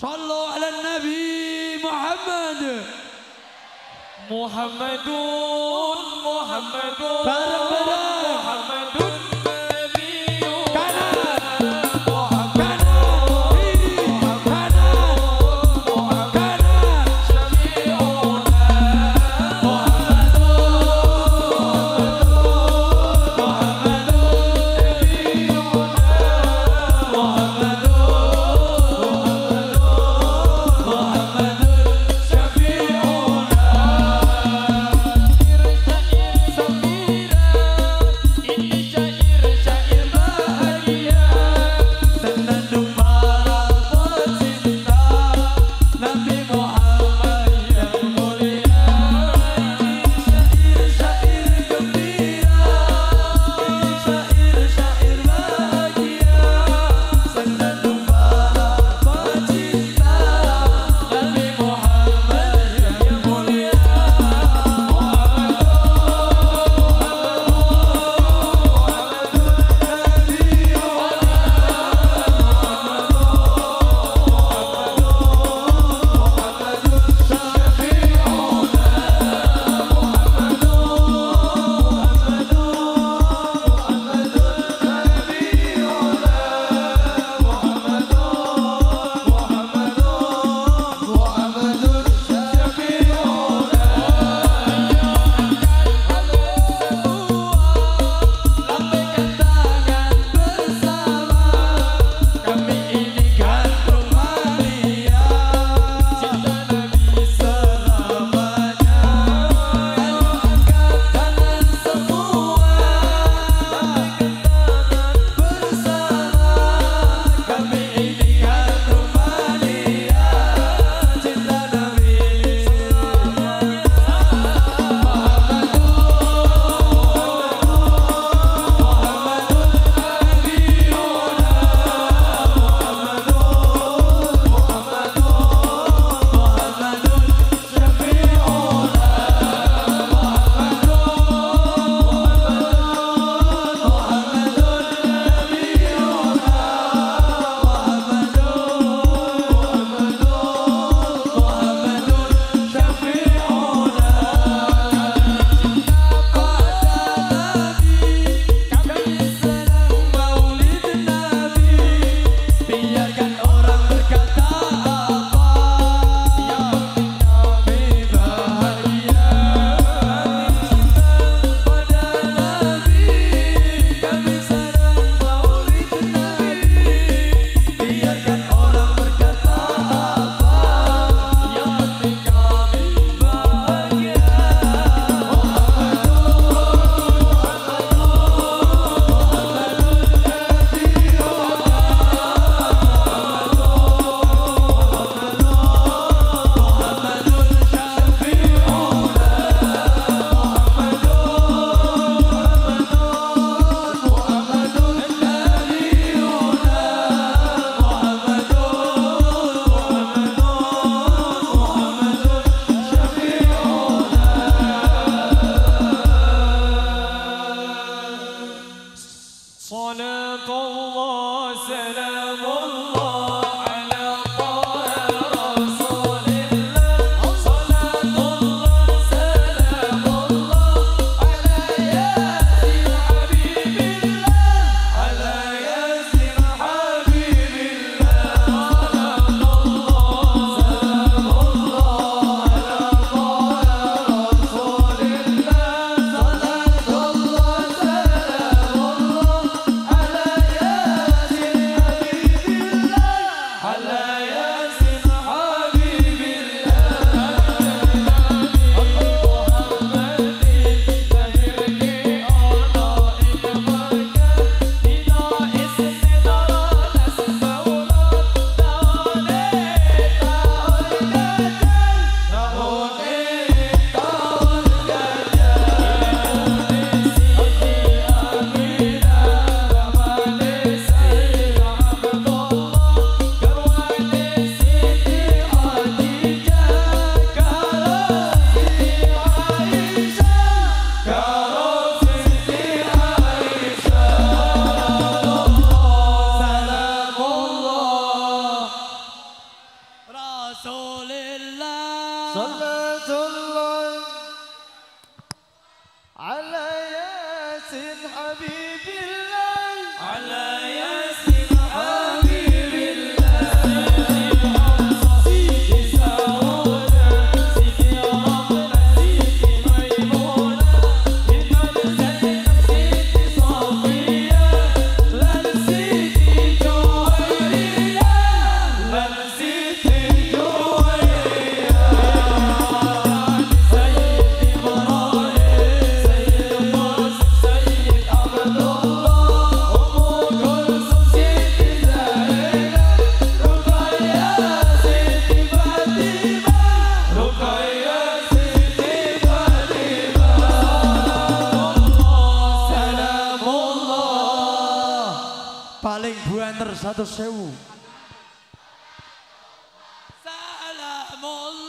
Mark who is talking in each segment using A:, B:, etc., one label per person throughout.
A: صلوا على النبي محمد
B: محمد محمد. محمد
A: رسول الله
C: صلى الله
B: Santo Seu. Salamos.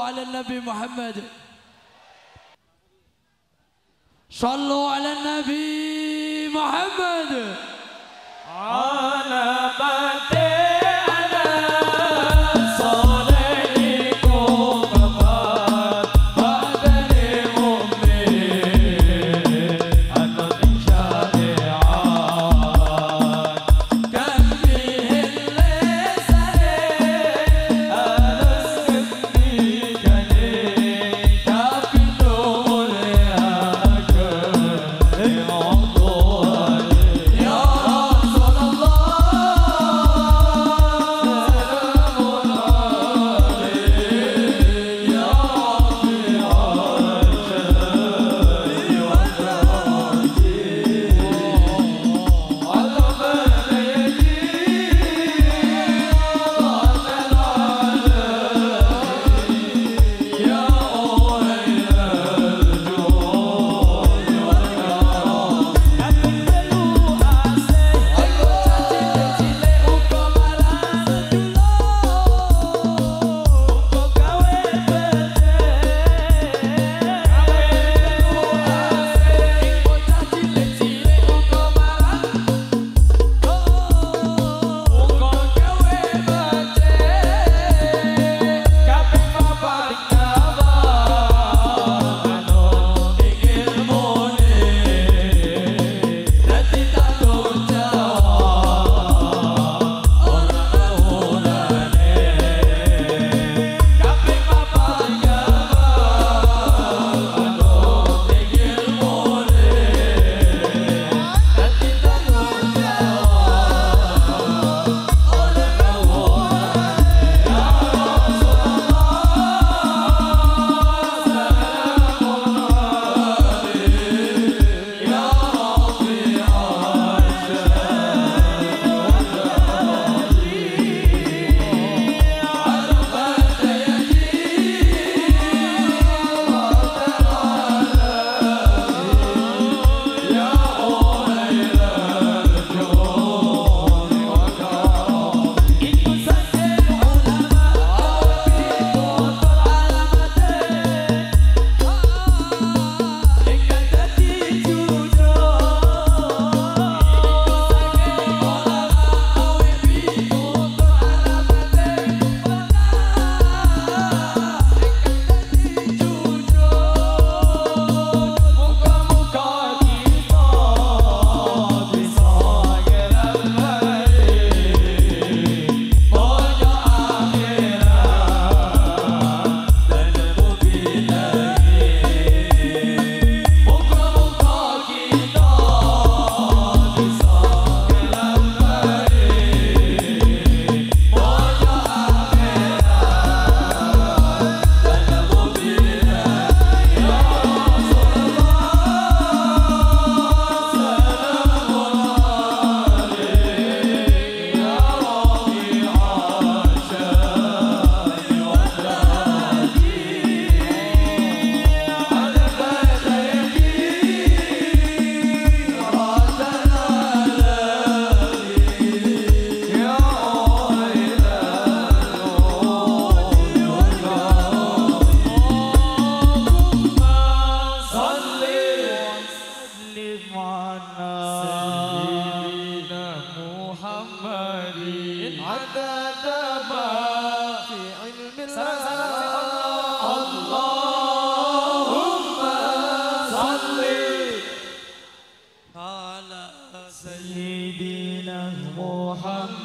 A: صلوا على النبي محمد. صلوا على النبي محمد.
B: على بدر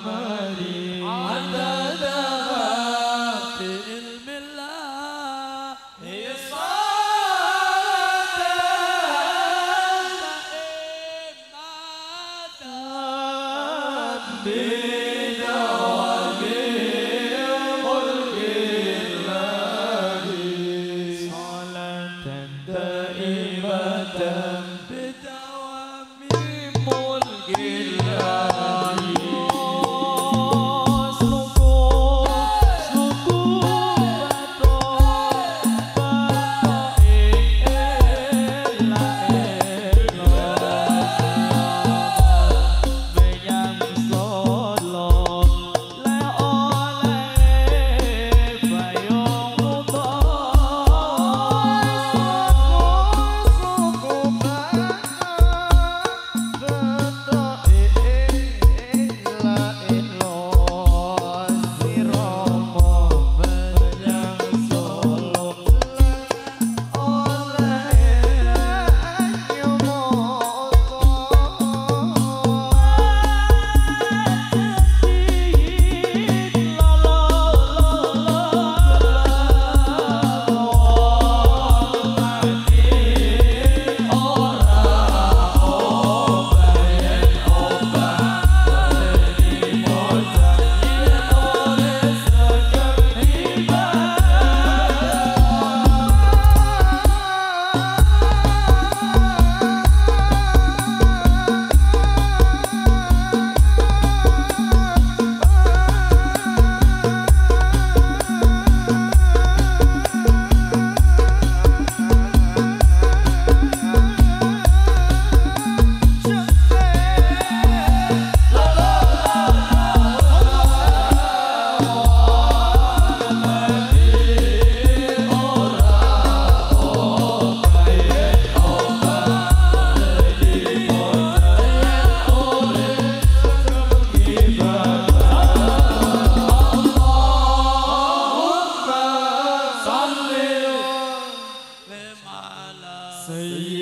B: Muhammad 所以